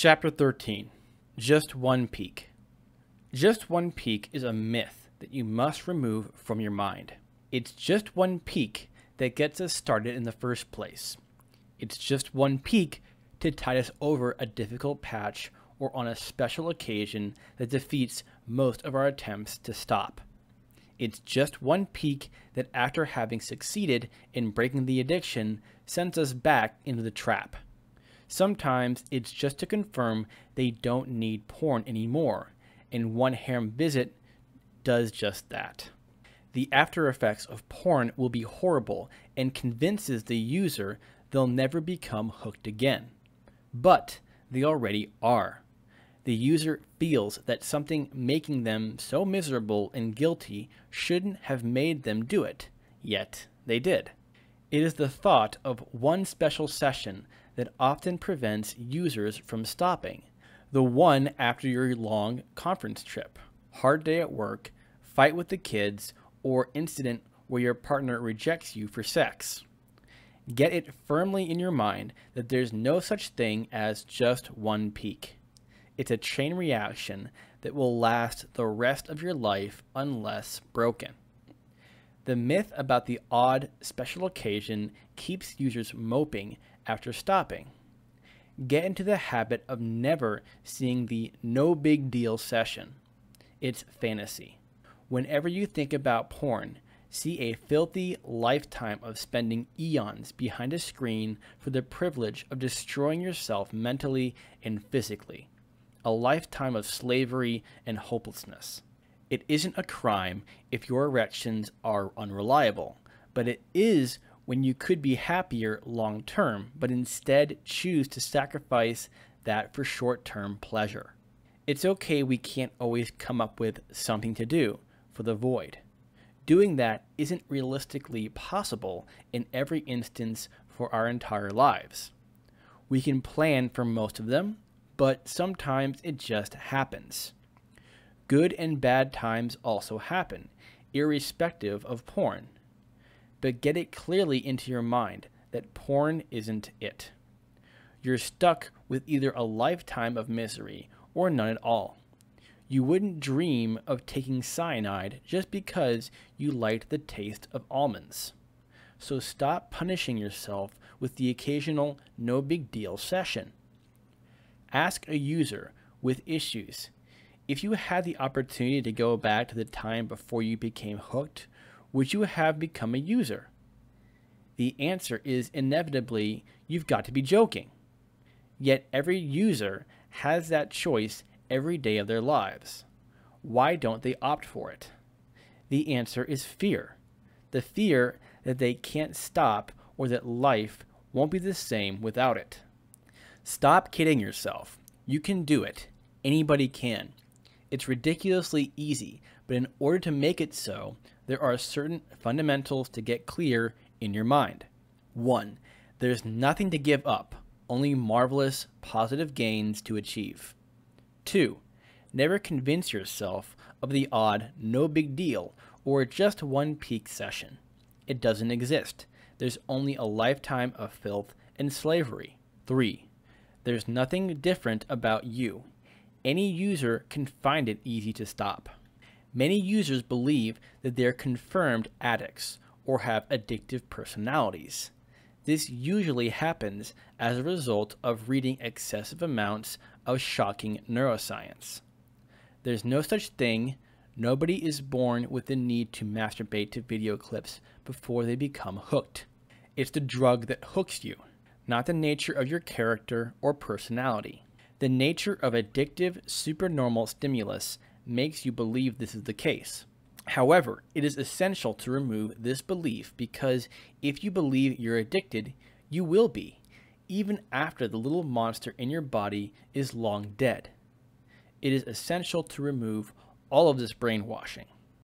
Chapter 13 Just One Peek. Just one peek is a myth that you must remove from your mind. It's just one peek that gets us started in the first place. It's just one peek to tide us over a difficult patch or on a special occasion that defeats most of our attempts to stop. It's just one peek that, after having succeeded in breaking the addiction, sends us back into the trap. Sometimes it's just to confirm they don't need porn anymore, and one harem visit does just that. The after effects of porn will be horrible and convinces the user they'll never become hooked again. But they already are the user feels that something making them so miserable and guilty shouldn't have made them do it, yet they did. It is the thought of one special session that often prevents users from stopping. The one after your long conference trip, hard day at work, fight with the kids, or incident where your partner rejects you for sex. Get it firmly in your mind that there's no such thing as just one peek. It's a chain reaction that will last the rest of your life unless broken. The myth about the odd special occasion keeps users moping after stopping. Get into the habit of never seeing the no big deal session. It's fantasy. Whenever you think about porn, see a filthy lifetime of spending eons behind a screen for the privilege of destroying yourself mentally and physically a lifetime of slavery and hopelessness. It isn't a crime if your erections are unreliable, but it is when you could be happier long term, but instead choose to sacrifice that for short term pleasure. It's okay we can't always come up with something to do for the void. Doing that isn't realistically possible in every instance for our entire lives. We can plan for most of them, but sometimes it just happens. Good and bad times also happen, irrespective of porn. But get it clearly into your mind that porn isn't it. You're stuck with either a lifetime of misery or none at all. You wouldn't dream of taking cyanide just because you liked the taste of almonds. So stop punishing yourself with the occasional no big deal session. Ask a user with issues if you had the opportunity to go back to the time before you became hooked, would you have become a user? The answer is inevitably you've got to be joking. Yet every user has that choice every day of their lives. Why don't they opt for it? The answer is fear. The fear that they can't stop or that life won't be the same without it. Stop kidding yourself. You can do it. Anybody can. It's ridiculously easy, but in order to make it so, there are certain fundamentals to get clear in your mind. 1. There's nothing to give up, only marvelous positive gains to achieve. 2. Never convince yourself of the odd no big deal or just one peek session. It doesn't exist. There's only a lifetime of filth and slavery. 3. There's nothing different about you. Any user can find it easy to stop. Many users believe that they're confirmed addicts or have addictive personalities. This usually happens as a result of reading excessive amounts of shocking neuroscience. There's no such thing. Nobody is born with the need to masturbate to video clips before they become hooked. It's the drug that hooks you not the nature of your character or personality. The nature of addictive supernormal stimulus makes you believe this is the case. However, it is essential to remove this belief because if you believe you're addicted, you will be, even after the little monster in your body is long dead. It is essential to remove all of this brainwashing.